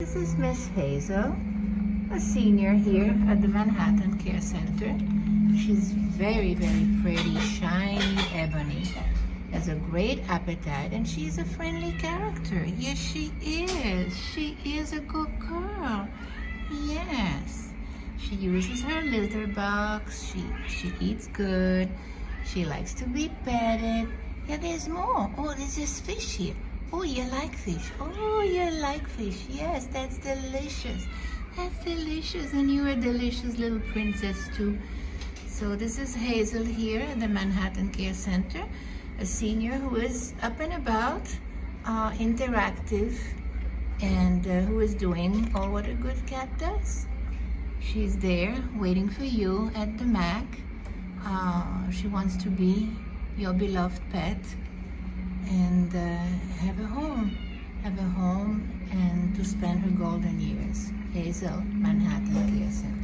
This is Miss Hazel, a senior here at the Manhattan Care Center. She's very, very pretty, shiny ebony, has a great appetite, and she's a friendly character. Yes, she is. She is a good girl. Yes. She uses her litter box. She, she eats good. She likes to be petted. Yeah, there's more. Oh, there's this fish here. Oh, you like fish. Oh, you like fish. Yes, that's delicious. That's delicious. And you're a delicious little princess too. So this is Hazel here at the Manhattan Care Center, a senior who is up and about, uh, interactive, and uh, who is doing all what a good cat does. She's there waiting for you at the MAC. Uh, she wants to be your beloved pet uh, have a home, have a home and to spend her golden years. Hazel, Manhattan Center.